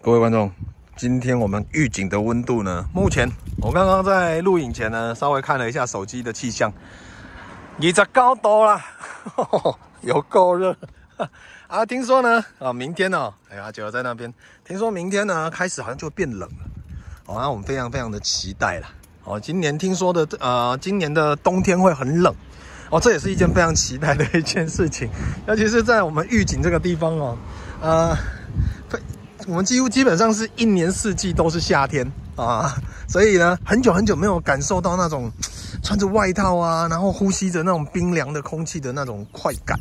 各位观众，今天我们预警的温度呢？目前我刚刚在录影前呢，稍微看了一下手机的气象，二十九度啦，有够热 啊！听说呢，啊，明天呢，哎呀，九在那边，听说明天呢开始好像就变冷了，哦，那我们非常非常的期待啦。哦，今年听说的，呃，今年的冬天会很冷，哦，这也是一件非常期待的一件事情，尤其是在我们预警这个地方哦，呃。我们几乎基本上是一年四季都是夏天啊，所以呢，很久很久没有感受到那种穿着外套啊，然后呼吸着那种冰凉的空气的那种快感。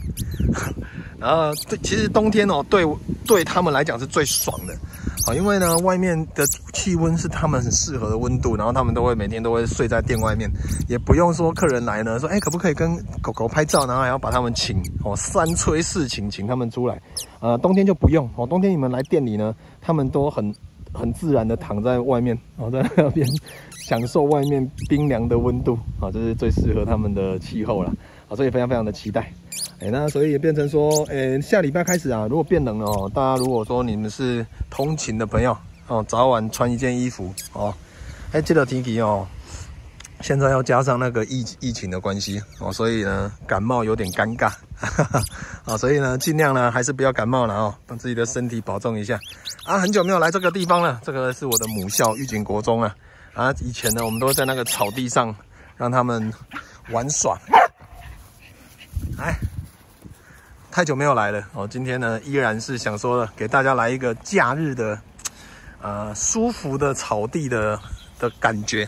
然后，对，其实冬天哦，对对他们来讲是最爽的。啊，因为呢，外面的气温是他们很适合的温度，然后他们都会每天都会睡在店外面，也不用说客人来呢，说哎可不可以跟狗狗拍照，然后还要把他们请哦三催四请，请他们出来。呃，冬天就不用哦，冬天你们来店里呢，他们都很很自然的躺在外面，哦在那边享受外面冰凉的温度，啊，这是最适合他们的气候了，啊，所以非常非常的期待。哎，那所以也变成说，哎，下礼拜开始啊，如果变冷了哦，大家如果说你们是通勤的朋友哦，早晚穿一件衣服哦。哎，记得提提哦，现在要加上那个疫疫情的关系哦，所以呢，感冒有点尴尬哈哈啊，所以呢，尽量呢还是不要感冒了哦，让自己的身体保重一下啊。很久没有来这个地方了，这个是我的母校玉景国中啊啊，以前呢我们都在那个草地上让他们玩耍，来。太久没有来了哦，今天呢依然是想说给大家来一个假日的，呃舒服的草地的的感觉，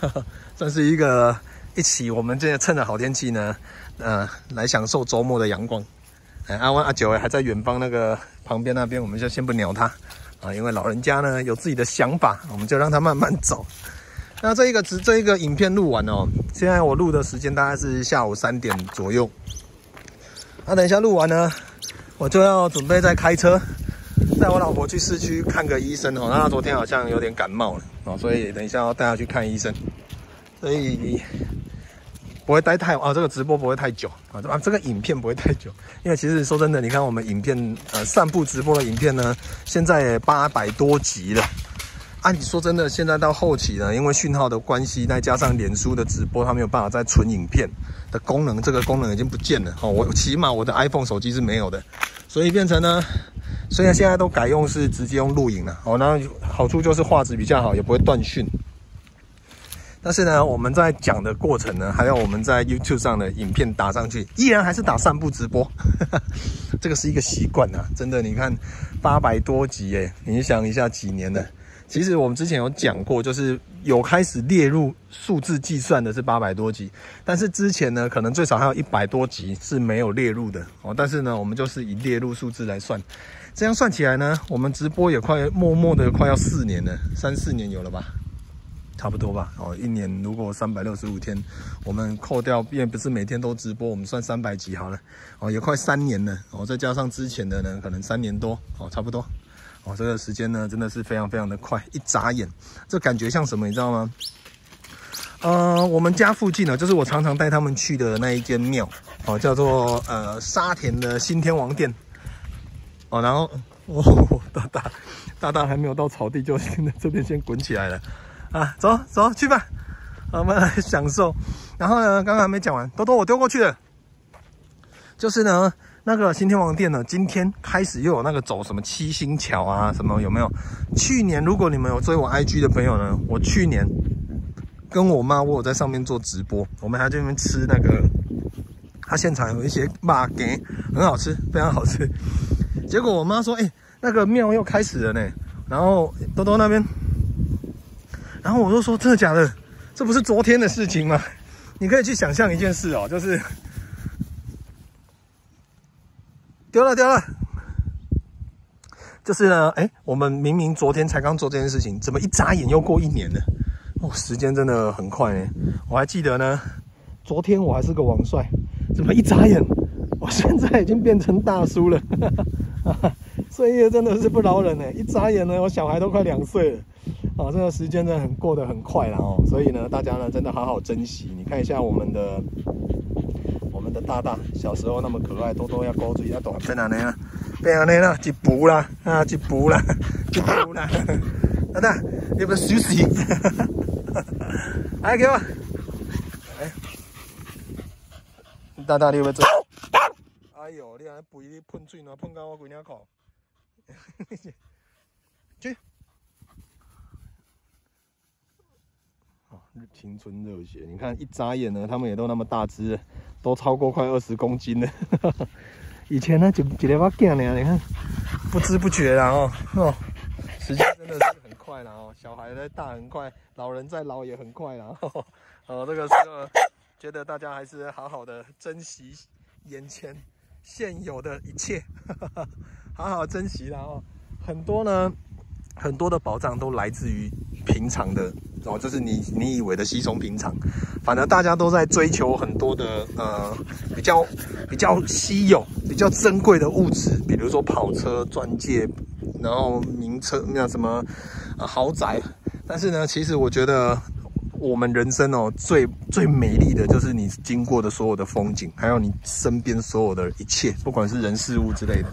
算是一个一起我们这趁着好天气呢，呃来享受周末的阳光。哎，阿万阿九还在远方那个旁边那边，我们就先不鸟他啊，因为老人家呢有自己的想法，我们就让他慢慢走。那这一个只这一个影片录完哦，现在我录的时间大概是下午三点左右。那等一下录完呢，我就要准备再开车带我老婆去市区看个医生哦。那她昨天好像有点感冒了哦，所以等一下要带她去看医生，所以不会待太啊。这个直播不会太久啊，啊，这个影片不会太久，因为其实说真的，你看我们影片呃散步直播的影片呢，现在八百多集了。啊，你说真的，现在到后期呢，因为讯号的关系，再加上脸书的直播，它没有办法再存影片的功能，这个功能已经不见了。哦，我起码我的 iPhone 手机是没有的，所以变成呢，虽然现在都改用是直接用录影了。哦，那好处就是画质比较好，也不会断讯。但是呢，我们在讲的过程呢，还有我们在 YouTube 上的影片打上去，依然还是打散步直播，这个是一个习惯啊。真的，你看八百多集诶，你想一下几年了。其实我们之前有讲过，就是有开始列入数字计算的是八百多集，但是之前呢，可能最少还有一百多集是没有列入的哦。但是呢，我们就是以列入数字来算，这样算起来呢，我们直播也快默默的快要四年了，三四年有了吧，差不多吧。哦，一年如果三百六十五天，我们扣掉，因为不是每天都直播，我们算三百集好了。哦，也快三年了。哦，再加上之前的呢，可能三年多。哦，差不多。这个时间呢，真的是非常非常的快，一眨眼，这感觉像什么，你知道吗？呃，我们家附近呢，就是我常常带他们去的那一间庙，哦，叫做呃沙田的新天王殿。哦，然后，哦，大大大大还没有到草地，就先在这边先滚起来了，啊，走走去吧，我们来享受。然后呢，刚刚还没讲完，多多我丢过去了，就是呢。那个新天王殿呢？今天开始又有那个走什么七星桥啊？什么有没有？去年如果你们有追我 IG 的朋友呢，我去年跟我妈我有在上面做直播，我们还在那边吃那个，他现场有一些马给很好吃，非常好吃。结果我妈说：“哎，那个庙又开始了呢。”然后多多那边，然后我就说：“真的假的？这不是昨天的事情吗？”你可以去想象一件事哦，就是。丢了丢了，就是呢，哎，我们明明昨天才刚做这件事情，怎么一眨眼又过一年了？哦，时间真的很快呢。我还记得呢，昨天我还是个王帅，怎么一眨眼，我现在已经变成大叔了？岁月真的是不饶人呢，一眨眼呢，我小孩都快两岁了。啊，这个时间真的很过得很快了哦。所以呢，大家呢真的好好珍惜。你看一下我们的。的大大小时候那么可爱，多多要勾住要躲在哪里啊？变安尼啦，一步啦，啊，一步啦，一步啦，大大，你不休息？来 给我，哎，大大你要做？哎呦，你安肥你喷水喏，喷到我规领裤。去。青春热血，你看一眨眼呢，他们也都那么大只，都超过快二十公斤了。以前呢，就一个把囝呢，你看不知不觉然后哦，时间真的是很快了哦。小孩在大很快，老人在老也很快了。哦，这个时候觉得大家还是好好的珍惜眼前现有的一切，好好珍惜然后很多呢，很多的保障都来自于平常的。哦，这是你你以为的稀松平常，反正大家都在追求很多的呃比较比较稀有、比较珍贵的物质，比如说跑车、钻戒，然后名车那什么豪宅。但是呢，其实我觉得。我们人生哦，最最美丽的就是你经过的所有的风景，还有你身边所有的一切，不管是人事物之类的，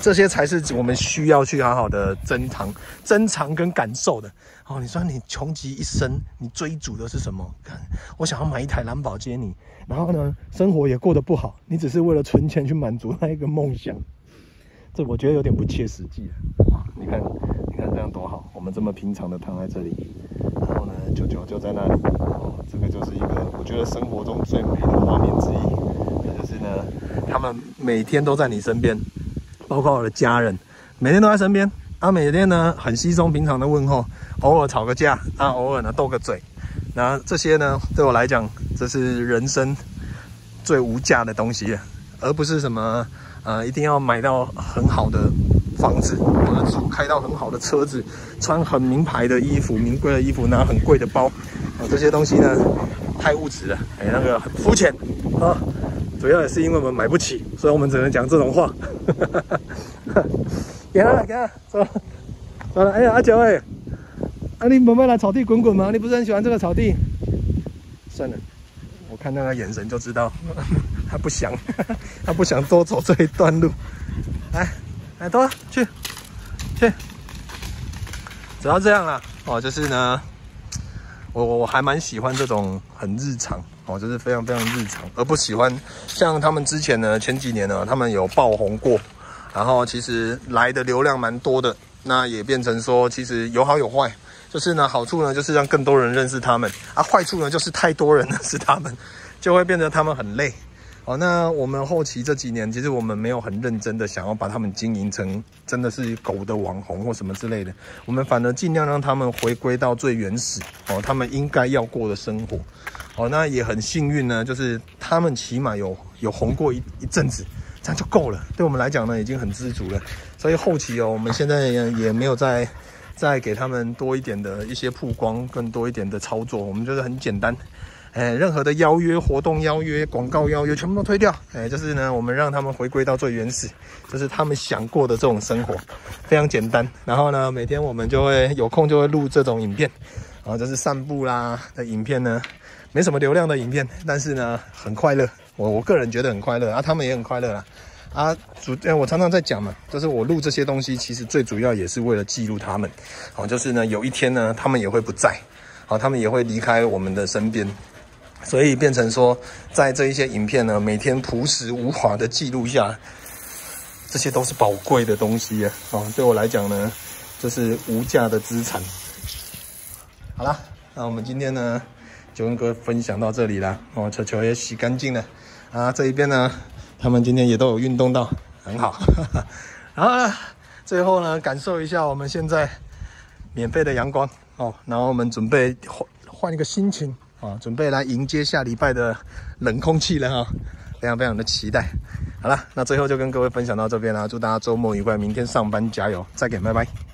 这些才是我们需要去好好的珍藏、珍藏跟感受的。哦，你说你穷极一生，你追逐的是什么？我想要买一台兰博基尼，然后呢，生活也过得不好，你只是为了存钱去满足那一个梦想，这我觉得有点不切实际啊！你看，你看这样多好，我们这么平常的躺在这里。然后呢，舅舅就在那里哦，这个就是一个我觉得生活中最美的画面之一。也就是呢，他们每天都在你身边，包括我的家人，每天都在身边。啊，每天呢很稀松平常的问候，偶尔吵个架，啊，偶尔呢斗个嘴。那这些呢，对我来讲，这是人生最无价的东西，而不是什么呃，一定要买到很好的。房子，或者住开到很好的车子，穿很名牌的衣服、名贵的衣服，拿很贵的包，啊，这些东西呢，太物质了，哎，那个很肤浅啊。主要也是因为我们买不起，所以我们只能讲这种话。给他，给他，走，走了。哎呀，阿九哎，啊，你不要来草地滚滚吗？你不是很喜欢这个草地？算了，我看那个眼神就知道，他不想，他不想多走这一段路。来。来，走，去，去，只要这样了哦。就是呢，我我我还蛮喜欢这种很日常哦，就是非常非常日常，而不喜欢像他们之前呢，前几年呢，他们有爆红过，然后其实来的流量蛮多的，那也变成说其实有好有坏，就是呢，好处呢就是让更多人认识他们，啊，坏处呢就是太多人认识他们，就会变得他们很累。好，那我们后期这几年，其实我们没有很认真的想要把他们经营成真的是狗的网红或什么之类的，我们反而尽量让他们回归到最原始哦，他们应该要过的生活。好，那也很幸运呢，就是他们起码有有红过一一阵子，这样就够了。对我们来讲呢，已经很知足了。所以后期哦，我们现在也没有再再给他们多一点的一些曝光，更多一点的操作，我们就是很简单。哎，任何的邀约、活动邀约、广告邀约，全部都推掉。哎，就是呢，我们让他们回归到最原始，就是他们想过的这种生活，非常简单。然后呢，每天我们就会有空就会录这种影片，然后就是散步啦的影片呢，没什么流量的影片，但是呢很快乐。我我个人觉得很快乐啊，他们也很快乐啦。啊，主，我常常在讲嘛，就是我录这些东西，其实最主要也是为了记录他们。好，就是呢，有一天呢，他们也会不在，好，他们也会离开我们的身边。所以变成说，在这一些影片呢，每天朴实无华的记录下，这些都是宝贵的东西啊！哦，对我来讲呢，这是无价的资产。好了，那我们今天呢，就跟哥分享到这里啦。哦，球球也洗干净了啊！这一边呢，他们今天也都有运动到，很好。然后呢，最后呢，感受一下我们现在免费的阳光哦，然后我们准备换换一个心情。啊，准备来迎接下礼拜的冷空气了哈，非常非常的期待。好了，那最后就跟各位分享到这边啦，祝大家周末愉快，明天上班加油，再见，拜拜。